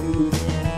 Thank